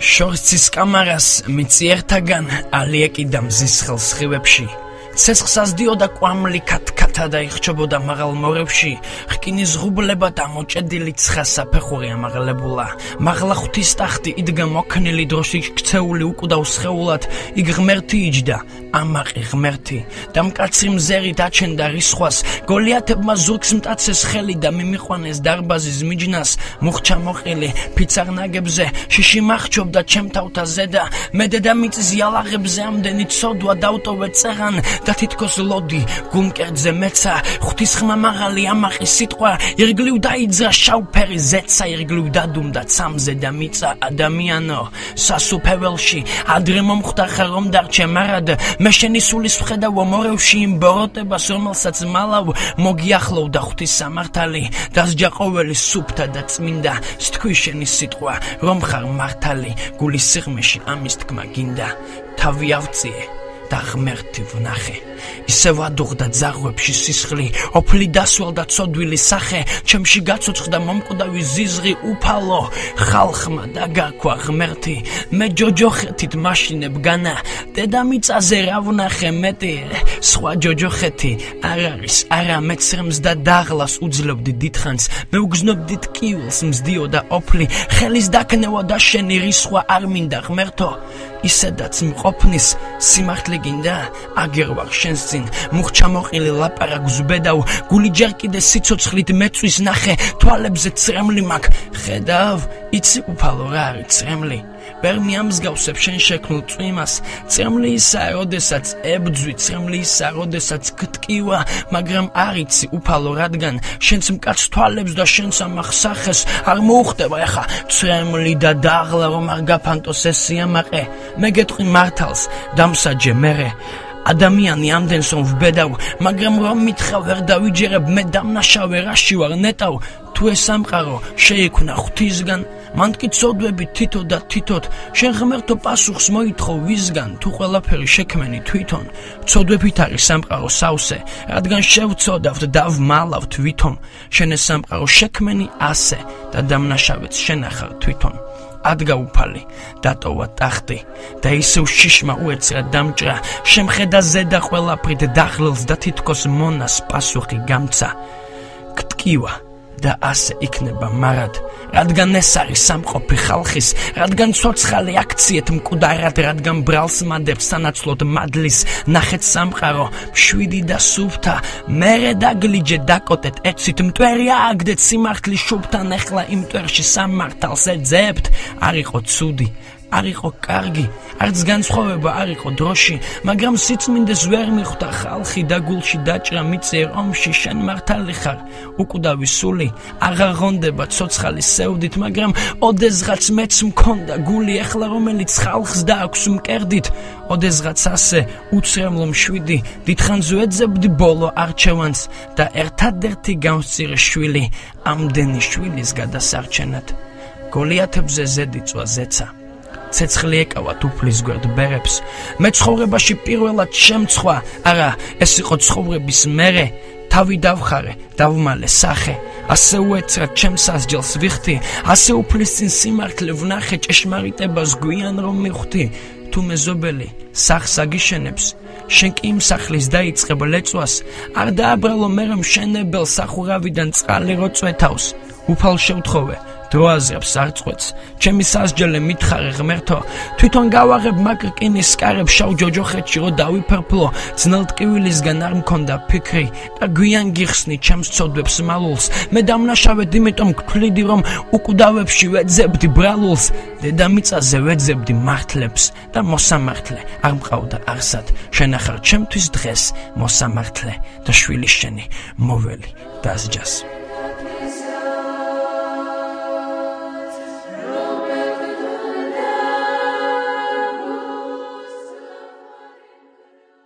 შორცის კამარას მიწიერთაგან ალიეკიდა მზის ხელს ხივებში ცეცხლსას დიოდა კვამლი კათკათა და იხჩებოდა მაღალ მორებში ხკინის ღუბლება და მოჭედილი ცხა საფეხური ამაღლებულა. მაღლა ღვთის ტახტი იდგა მოქნილი დროში ქცეული უკვდავ სხეულად იგ ღმერთი იჯდა ამაყი ღმერთი. და მკაცრი მზერი დაჩენდა რისხვას. გოლიათებმა ზურგს მტაცეს ხელი და მიმიყვანეს დარბაზის მიჯნას. მუხჩა მოყილი ფიცარნაგებზე შიში მახჩობდა ჩემთავთა ზედა. მე დედამიწის იალაღებზე ამდენი ცოდვა დაუტოვე წერან და თითქოს ლოდი გუმკერძე მეცა ღვთის ხმა მაღალი ამაყი სიტყვა ირგლივ დაიძრა შავფერი ზეცა ირგლივ დადუმდა ცამზე და მიწა ადამიანო. სასუფეველში ადრე მომხდახა რომ დარჩე მარად მე შენი სულის ვხედავ მორევში იმ ბოროტებას რომელსაც მალავ მოგიახლოვდა ღვთის სამართალი დასჯაყოველი სუფთა და წმინდა სთქვი შენი სიტყვა რომ ხარ მართალი გულის სიღმეში ამის თქმა გინდა. თავი ავწიე და ღმერთი ვნახე ისევ ადუღდა ძაღლებში სისხლი ოფლი დასვალ და ცოდვილი სახე ჩემში გაცოცხდა მომკვდავი ზიზღი უფალო ხალხმა დაგაქვა ღმერთი მე ჯოჯოხეთით მაშინებ განა დედამიწაზე რა ვნახე მეტი სხვა ჯოჯოხეთი არ არის არა მეცრემს და დაღლას უძლებდი დიდხანს მე უგზნობდი ტკივილს მზდიოდა ოფლი ხელის დაკნევა და შენი რისხვა არ მინდა ღმერთო ისედაც მყოფნის სიმართლე გინდა აგერვარ შენს წინ მუხჩამოყილი ლაპარაკ ზბედავ გული ჯერ კიდე სიцоცხლით მეწვის ნახე. თვალებზე წრემლი მაგ ხედავ იცი უფალო რა არის წრემლი ვერ მიამსგავსებ შენ შექმნილ წვიმას. წრემლი ისაა როდესაც ებძვი წრემლი ისაა როდესაც გტკივა მაგრამ არიცი უფალო რადგან შენც მკაც თვალებს და შენც ამახსახეს არ მოუხდება ეხა. წრემლი და დაღლა რომ არ გაფანტოს ეს სიამაყე. მე გეტყვი მართალს დამსაჯე მერე ადამიანი ამდენს რომ ვბედავ, მაგრამ რომ მითხრა ვერ დავიჯერებ მე დამნაშავე რაში ვარ ნეტავ, თუ ეს სამყარო შეიქმნა ღვთისგან, მან კი წოდვები თითო და თითოთ, შენ ღმერთო პასუხს მოითხოვ ვისგან, თუ ყველაფერი შექმენი თვითონ, წოდვებით არის სამყარო სავსე, რადგან შევწოდავთ და ვმალავთ ვითომ, შენ ეს სამყარო შექმენი ასე და დამნაშავეც შენახარ თვითონ. ადგა უფალი დატოვა ტახტი და ისევ შიშმა უეცრა დამჭრა. შემხედა ზედა ყველაფრით დახლელს და თითქოს მონას პასუხი გამცა. გტკივა და ასე იქნება მარად რადგან ეს არის სამყოფი ხალხის რადგან ცოცხალი აქციეთ მკვდარად რადგან ბრალს მადებს სანაცვლოდ მადლის ნახეთ სამყარო შვიდი და სუფთა მერე დაგლიჯე დაკოტეთ ეცით მტვერია აგდეთ სიმართლის შუბთან ახლა იმ მტვერში სამართალს ეძებთ არისო ცუდი არისო კარგი არც განსხვავება არ იყო დროში, მაგრამ სიწმინდეს ვერ მიხვდა ხალხი და გულში დაჭრა მიწე ომში შენ მართალი ხარ. უკვდავი სული აღარ ღონდება ცოცხალი სევდით, მაგრამ ოდესღაც მეც მქონდა გული ახლა რომელიც ხალხს დააქვს მკერდით, ოდესღაც ასე უცრემლო მშვიდი, დიდხანს ვეძებდი ბოლო არჩევანს და ერთადერთი გამსწირე შვილი ამდენი შვილის გადასარჩენად. გოლიათებზე ზედიწვა ზეცა ცეცხლი ეკავა თუფლის გვერდ ბერებს. მე ცხოვრებაში პირველად შემცხვა არა ეს იყო ცხოვრების მერე. თავი დავხარე დავმალე სახე. ასე უეცრა ჩემს ასჯელს ვიხთი ასე უფლის წინ სიმართლე ვნახე ჭეშმარიტებას გვიან რომ მიხვთი თუ მეზობელი სახს აგიშენებს შენ კი იმ სახლის დაიწყებ ლეწვას. არ დააბრალო მე რომ შენებელ სახურავიდან წყალი როწვეთავს უფალ შევთხოვე დროაზებს არწყვეთს ჩემი სასჯელე მითხარე ღმერთო თვითონ გავაღებ მაკრკინის სკარებს შავ ჯოჯოხეთში რო დავიფერფლო ძნელტკივილისგან არ მქონდა ფიქრი და გვიან გიხსნი ჩემს ცოდვებს მალულს. მე დამნაშავედ იმიტომ გქვლიდი რომ უკვდავებში ვეძებდი ბრალულს დედამიწაზე ვეძებდი მართლებს და მოსამართლე არ მყავდა არსად. შენახარ ჩემთვის დღეს მოსამართლე და შვილი შენი მოველი დასჯას